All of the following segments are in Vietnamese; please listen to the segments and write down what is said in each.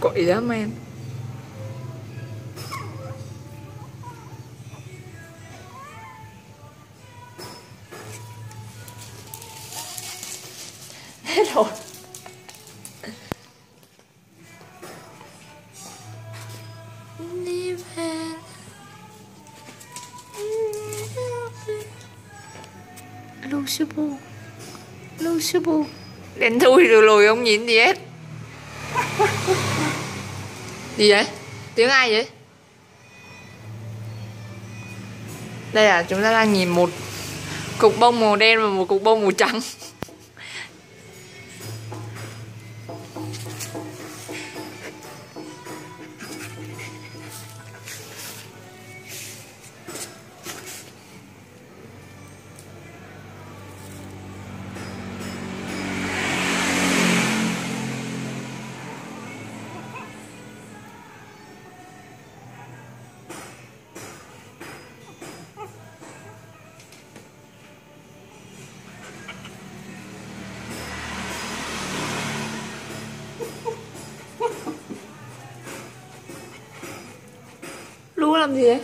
Cội lắm em. Hết rồi. Lucibu Lucibu Đen thui rồi, lùi không nhìn gì hết Gì vậy? Tiếng ai vậy? Đây là chúng ta đang nhìn một cục bông màu đen và một cục bông màu trắng đua làm gì đấy?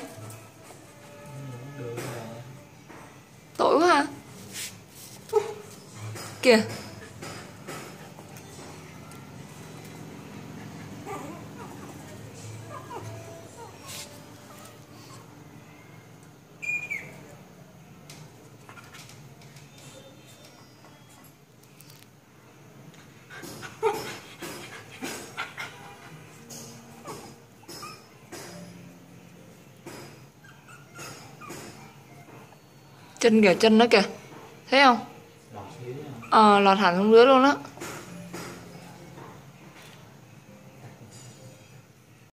Tội quá hả? Kìa chân kìa chân nó kìa. Thấy không? Ờ lọt hẳn xuống dưới luôn á